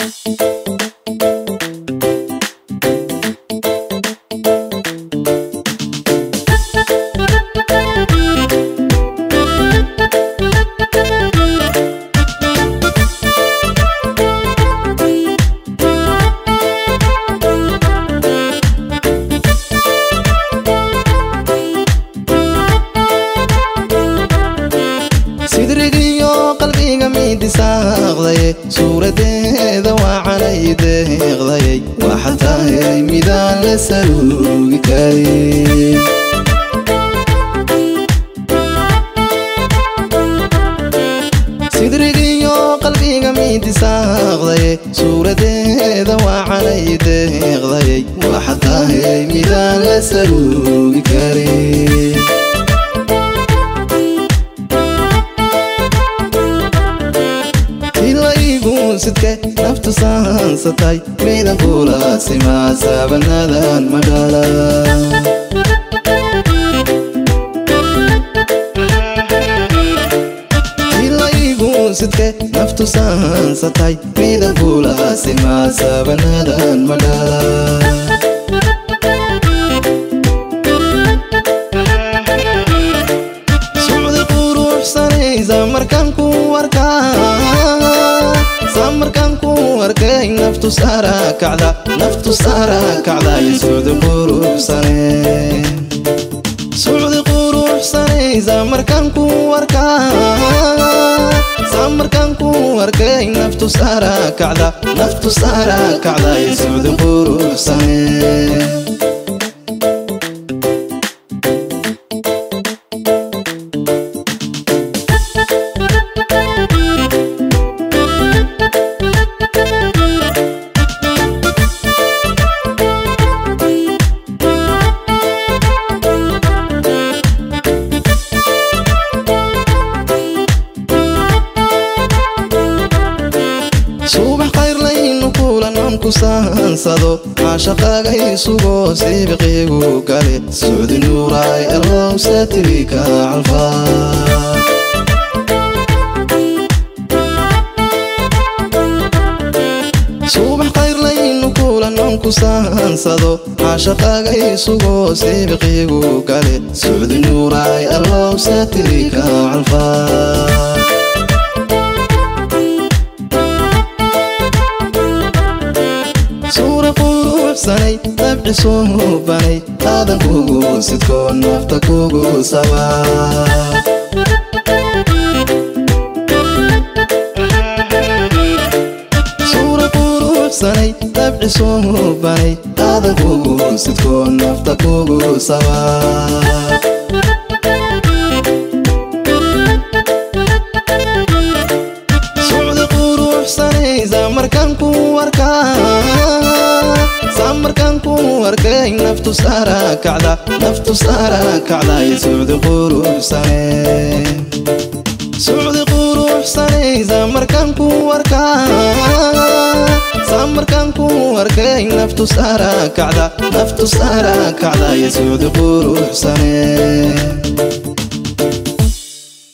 Música بس أغذي صورة ذو علي ذي وحتى هي ميدان لسلوكي. ساغضي صورة ذو علي ذي sidke naftu saansatay midan kulaasimaa saabanadan madhala sidke naftu saansatay midan kulaasimaa saabanadan madhala ku arkay naftu saara kacda naftu saara kacda iyo socdi quruxsane socdi quruxsanaysa markaan ku arkaa samarkaan ku arkay naftu saara kacda naftu saara kacda iyo socdi quruxsane kulanaan ku saansado caashaqaaga isugoo siibiqiigu gale socdi nuuraay allow satirika calfa subax qayrlaynu kulanaan ku saansado caashaqaaga isugoo siibiqiigu gale socdi nuuraay allow satirika calfa quruxsanay dabci suubanay aadan kugu sidkoo nafta kugu saba suura quruxsanay dabci suubanay aadan kugu sidkoo nafta kugu saba socdi quruxsanaysa markaan ku arkaa samarkanku arkay naftu saarakacda naftu saarakacda socdi quruxsane socdi quruxsane samarkanku arkaa samarkanku arkay naftu saarakacda naftu saarakacda socdi quruxsane